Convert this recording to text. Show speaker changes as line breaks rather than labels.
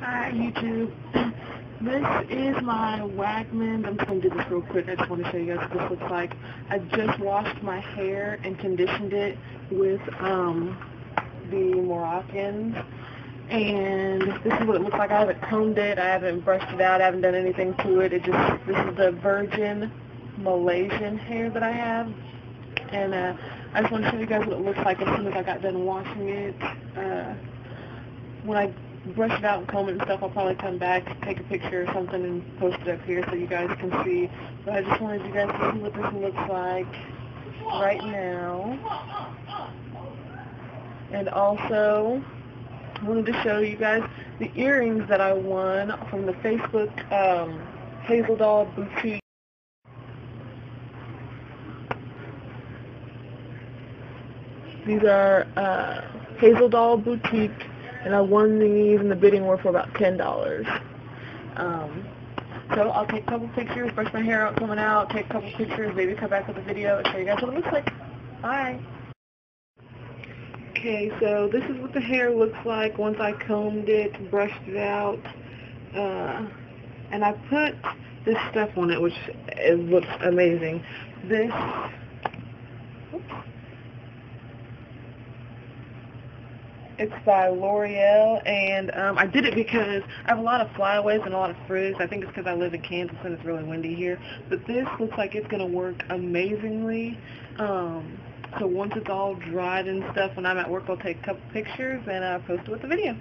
Hi, YouTube. This is my Wagman. I'm just going to do this real quick. I just want to show you guys what this looks like. I just washed my hair and conditioned it with um, the Moroccans. And this is what it looks like. I haven't combed it. I haven't brushed it out. I haven't done anything to it. It just This is the virgin Malaysian hair that I have. And uh, I just want to show you guys what it looks like as soon as I got done washing it. Uh, when I brush it out and comb it and stuff, I'll probably come back, take a picture or something, and post it up here so you guys can see. But I just wanted you guys to see what this looks like right now. And also, wanted to show you guys the earrings that I won from the Facebook um, Hazeldoll Boutique. These are uh, Hazeldoll Boutique and I won these in the bidding war for about ten dollars. Um, so I'll take a couple pictures, brush my hair out coming out, take a couple pictures, maybe come back with a video and show you guys what it looks like. Bye. Okay, so this is what the hair looks like once I combed it, brushed it out, uh, and I put this stuff on it, which it looks amazing. This, oops, It's by L'Oreal, and um, I did it because I have a lot of flyaways and a lot of frizz. I think it's because I live in Kansas and it's really windy here. But this looks like it's going to work amazingly. Um, so once it's all dried and stuff, when I'm at work, I'll take a couple pictures and uh, post it with the video.